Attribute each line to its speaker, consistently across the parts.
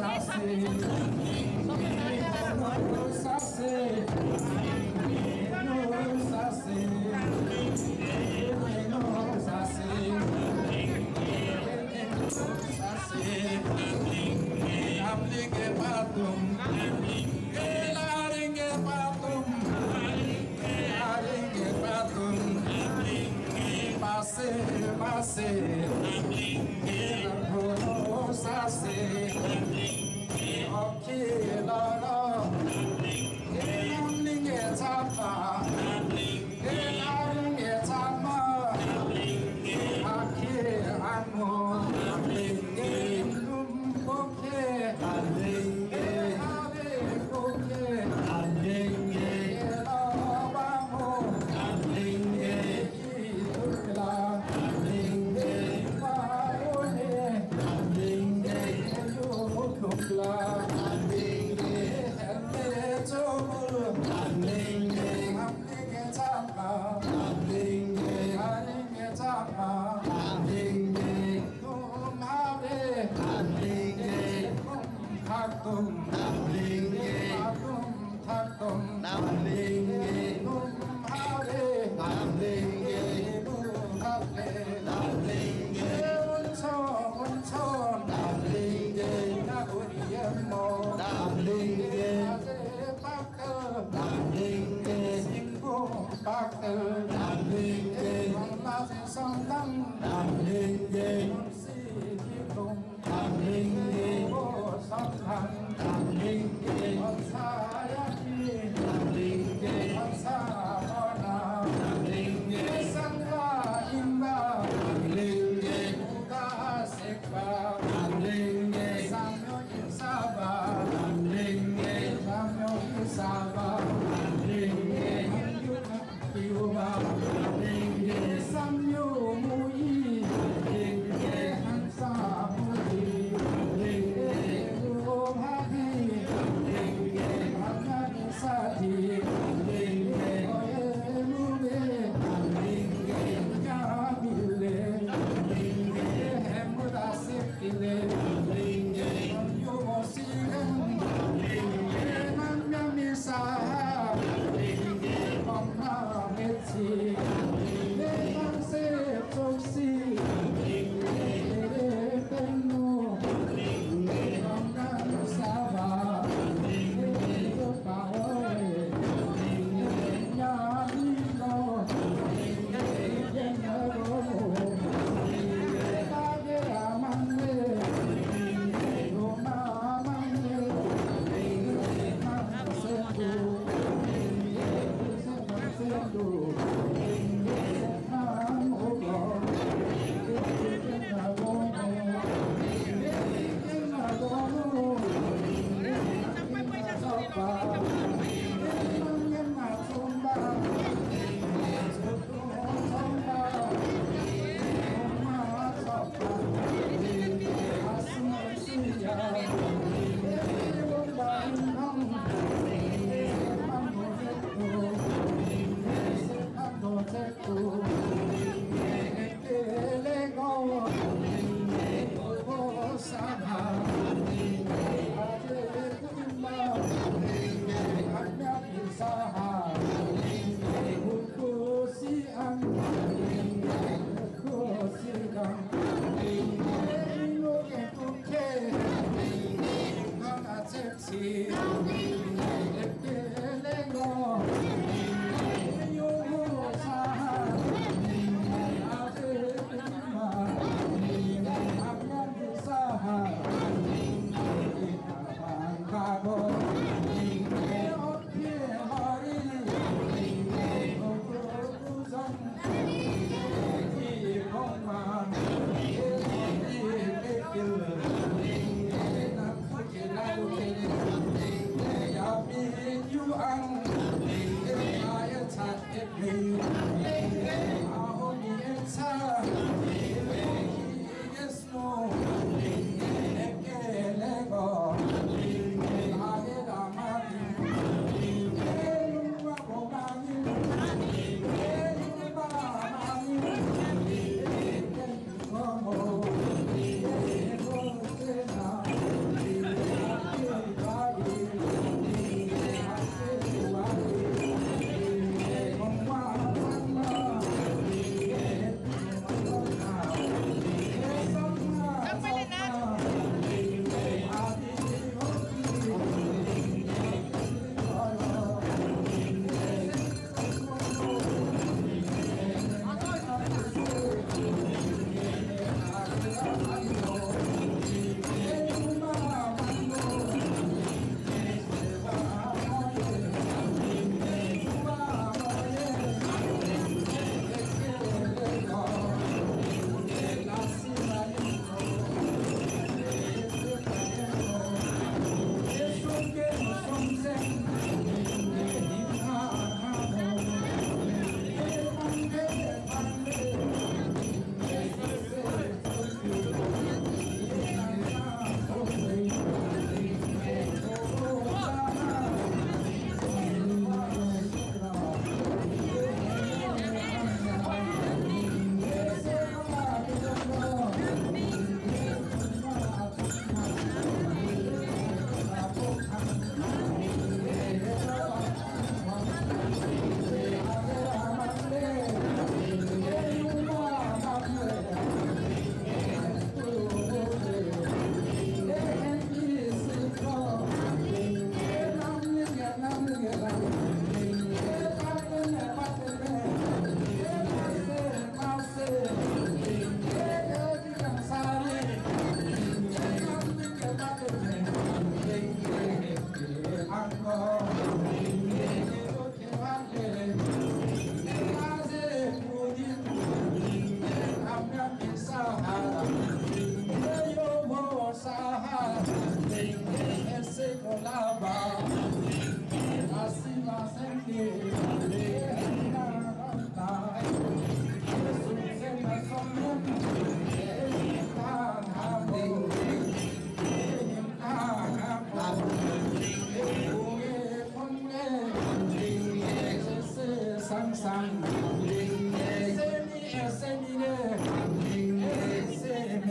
Speaker 1: sassy. No sassy. No sassy. No sassy. Namli ke patum, laring ke patum, laring ke patum, passe passe, namli ke patum, passe.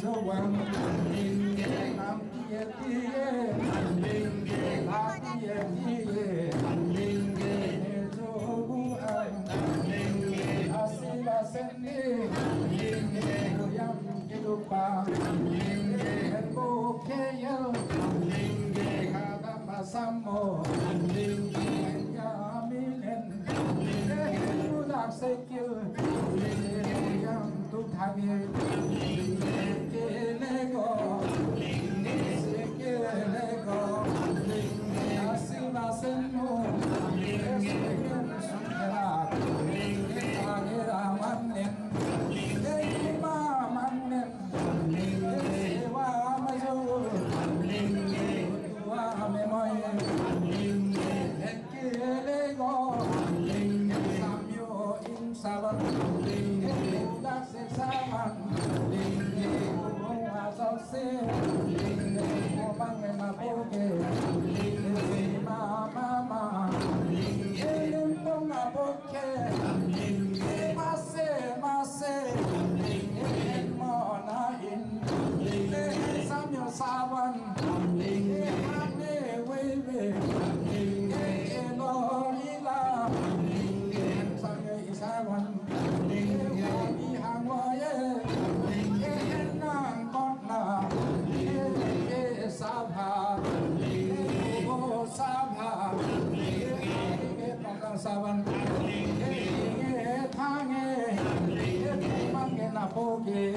Speaker 1: soang andinge andinge andinge andinge andinge andinge sobu andinge asila seni andinge yam kidupa andinge buke yel andinge kada masamo andinge yamilen andinge udak sekil andinge yam tu thage na